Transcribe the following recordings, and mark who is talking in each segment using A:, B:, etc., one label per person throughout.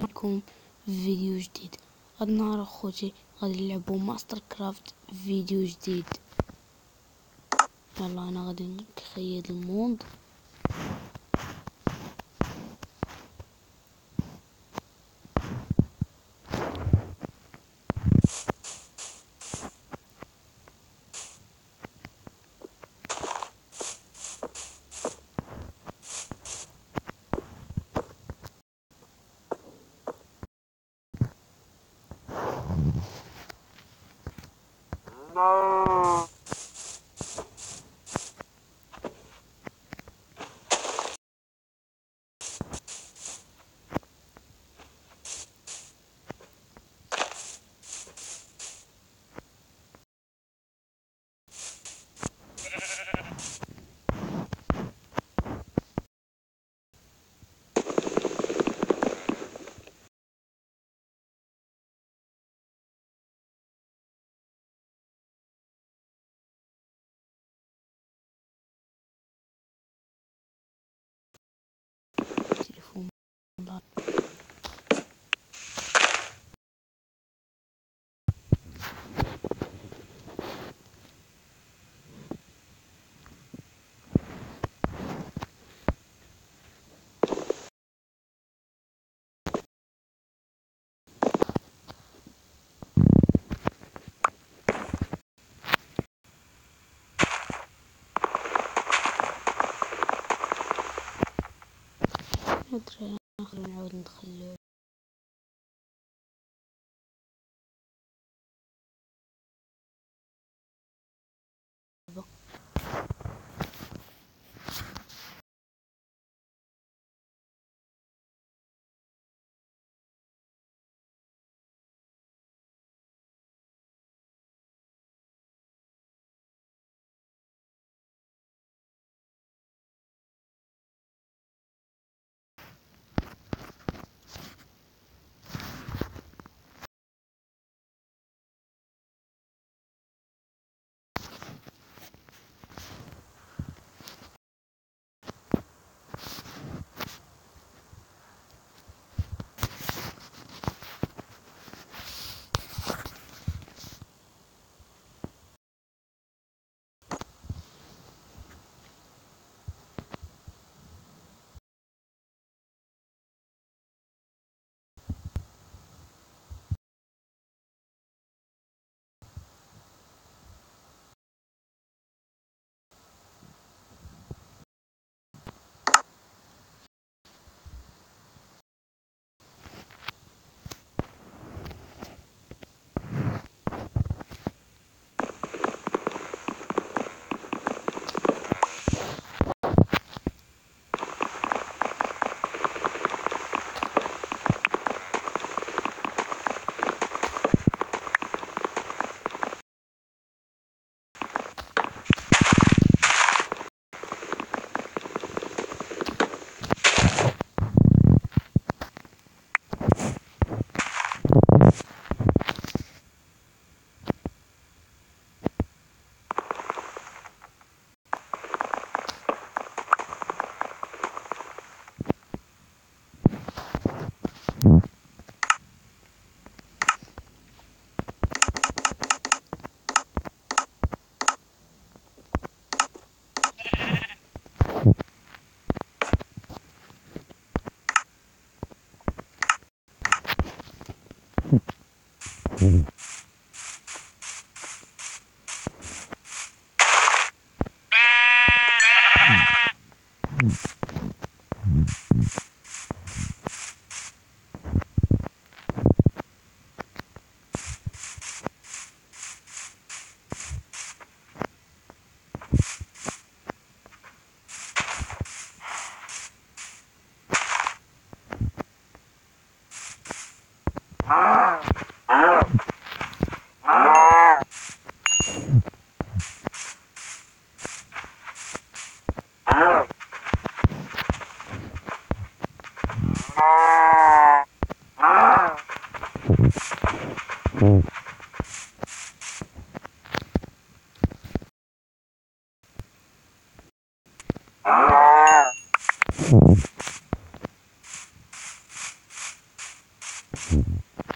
A: لكم فيديو جديد هاد النهار اخوتي غادي نلعبو ماين كرافت فيديو جديد يلا أنا غادي نخيد
B: ال
A: monde 네 نخلو نعاود ندخل. Mm-hmm.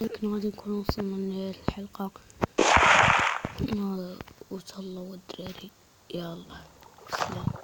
A: يمكن هذه نكون وصلنا لنهاية الحلقة. وصلى والدراري. يلا سلام.